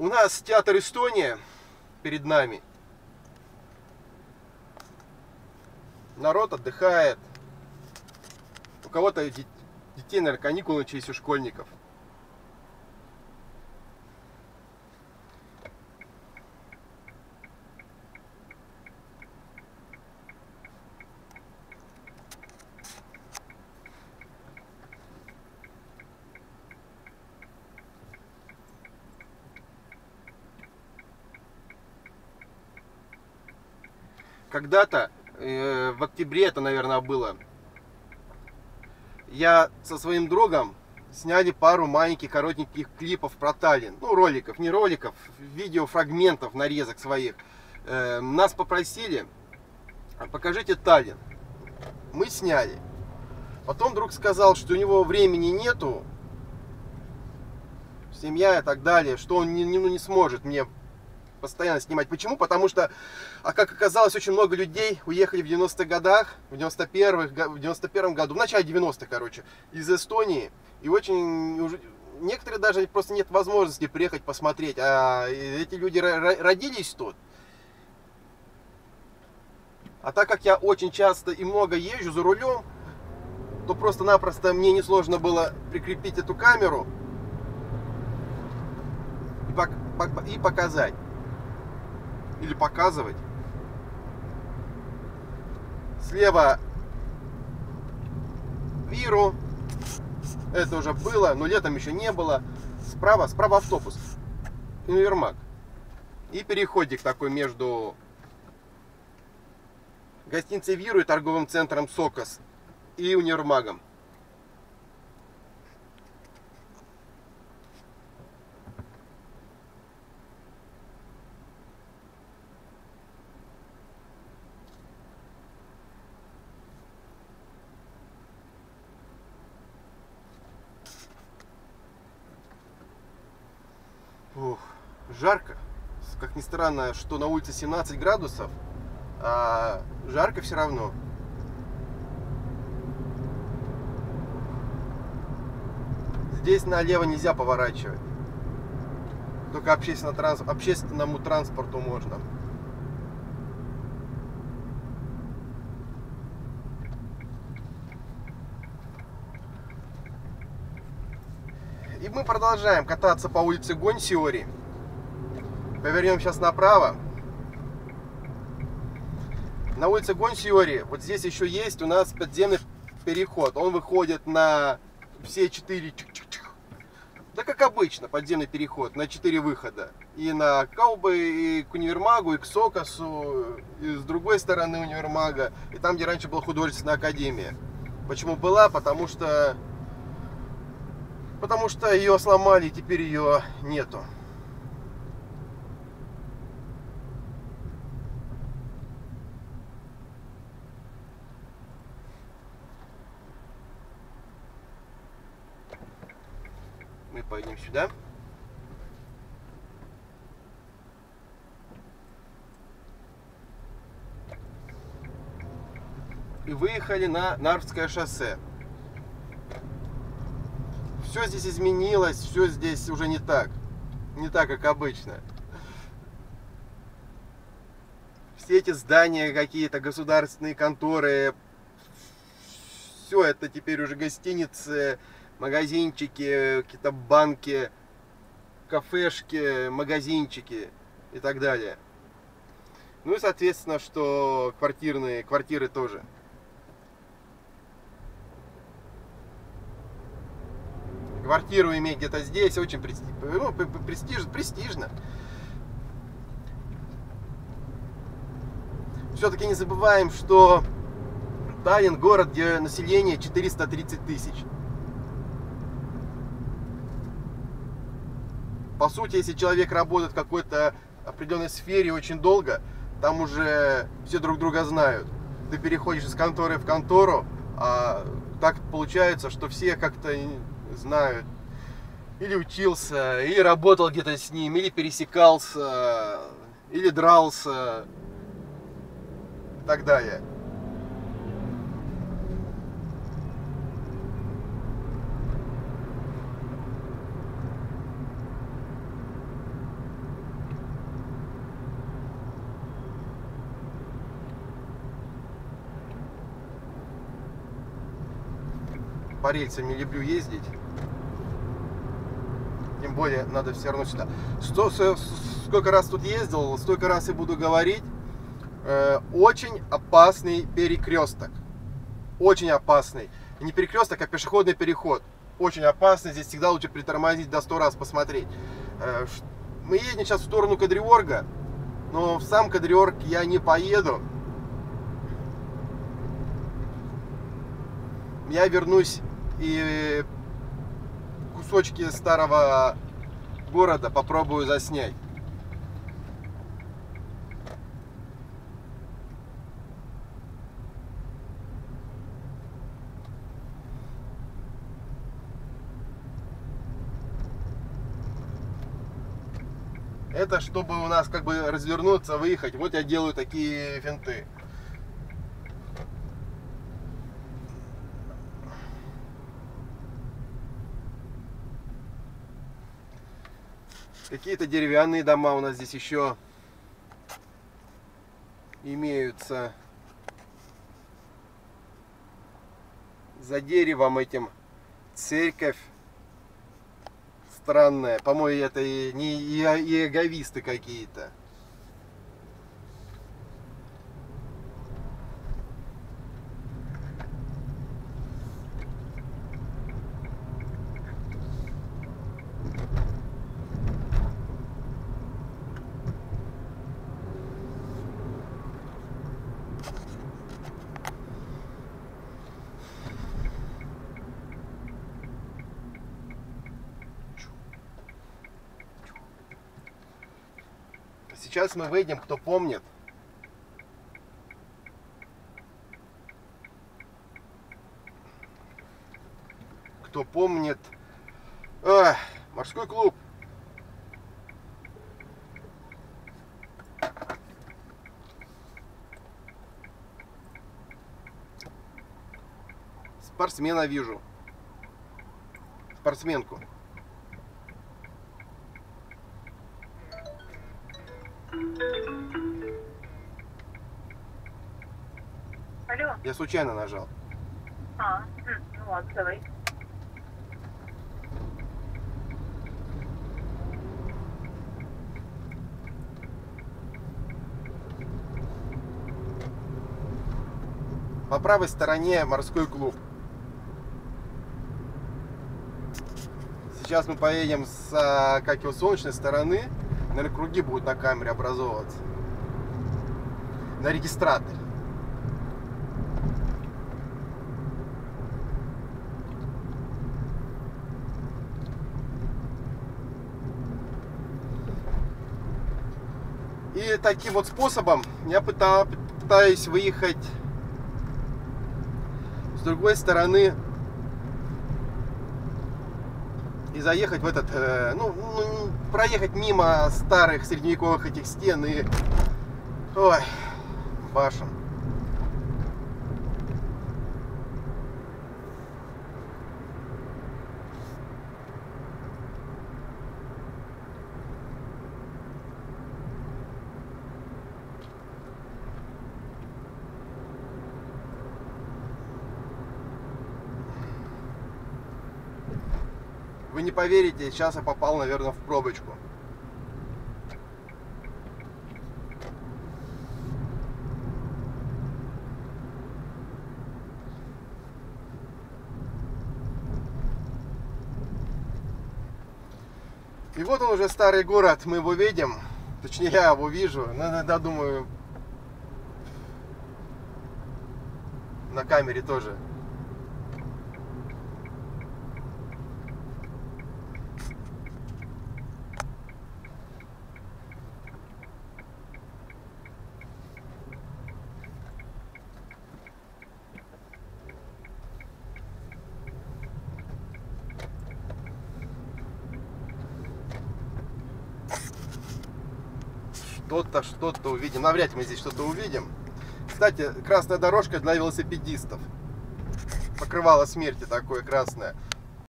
У нас театр Эстония перед нами. Народ отдыхает. У кого-то детей, наверное, каникулы начались у школьников. Когда-то, э, в октябре это, наверное, было, я со своим другом сняли пару маленьких коротеньких клипов про Таллин. Ну, роликов, не роликов, видео фрагментов, нарезок своих. Э, нас попросили, покажите Таллин. Мы сняли. Потом друг сказал, что у него времени нету, семья и так далее, что он не, не, ну, не сможет мне постоянно снимать. Почему? Потому что, а как оказалось, очень много людей уехали в 90-х годах, в 91-х, в 91 году, в начале 90-х, короче, из Эстонии. И очень некоторые даже просто нет возможности приехать посмотреть. А эти люди родились тут. А так как я очень часто и много езжу за рулем, то просто-напросто мне несложно было прикрепить эту камеру и показать или показывать. Слева Виру. Это уже было, но летом еще не было. Справа, справа автобус. Универмаг. И переходик такой между гостиницей Виру и торговым центром Сокос и универмагом. Жарко. Как ни странно, что на улице 17 градусов, а жарко все равно. Здесь налево нельзя поворачивать. Только общественно транс... общественному транспорту можно. И мы продолжаем кататься по улице Гонсиори. Повернем сейчас направо. На улице Гонсиори, вот здесь еще есть у нас подземный переход. Он выходит на все четыре да как обычно, подземный переход на четыре выхода. И на Каубы, и к универмагу, и к Сокосу, и с другой стороны универмага, и там, где раньше была художественная академия. Почему была? Потому что потому что ее сломали, и теперь ее нету. Мы пойдем сюда. И выехали на Нарвское шоссе все здесь изменилось, все здесь уже не так. Не так, как обычно. Все эти здания какие-то, государственные конторы, все это теперь уже гостиницы, магазинчики, какие-то банки, кафешки, магазинчики и так далее. Ну и соответственно, что квартирные, квартиры тоже. квартиру иметь где-то здесь очень ну, престиж, престижно. Все-таки не забываем, что Таллин город, где население 430 тысяч. По сути, если человек работает в какой-то определенной сфере очень долго, там уже все друг друга знают. Ты переходишь из конторы в контору, а так получается, что все как-то знают, или учился, или работал где-то с ним, или пересекался, или дрался и так далее. По рельсам не люблю ездить. Тем более надо все равно сюда. Сто, сколько раз тут ездил, столько раз и буду говорить. Э, очень опасный перекресток. Очень опасный. Не перекресток, а пешеходный переход. Очень опасный. Здесь всегда лучше притормозить до 100 раз посмотреть. Э, мы едем сейчас в сторону Кадриорга, но в сам Кадриорг я не поеду. Я вернусь и кусочки старого города попробую заснять. Это чтобы у нас как бы развернуться, выехать. Вот я делаю такие финты. Какие-то деревянные дома у нас здесь еще имеются. За деревом этим церковь странная. По-моему, это и не иеговисты какие-то. Сейчас мы выйдем, кто помнит. Кто помнит. А, морской клуб. Спортсмена вижу. Спортсменку. Алло. Я случайно нажал. А, ну ладно, давай. По правой стороне морской клуб. Сейчас мы поедем с, а, как его, солнечной стороны. Наверное, круги будут на камере образовываться. На регистраторе. И таким вот способом я пытаюсь выехать с другой стороны и заехать в этот, э, ну, ну, проехать мимо старых средневековых этих стен и, ой, башен. Вы не поверите, сейчас я попал, наверное, в пробочку. И вот он уже старый город, мы его видим. Точнее, я его вижу. Иногда думаю, на камере тоже. Что-то, что-то увидим. Навряд ли мы здесь что-то увидим. Кстати, красная дорожка для велосипедистов. Покрывало смерти такое красное.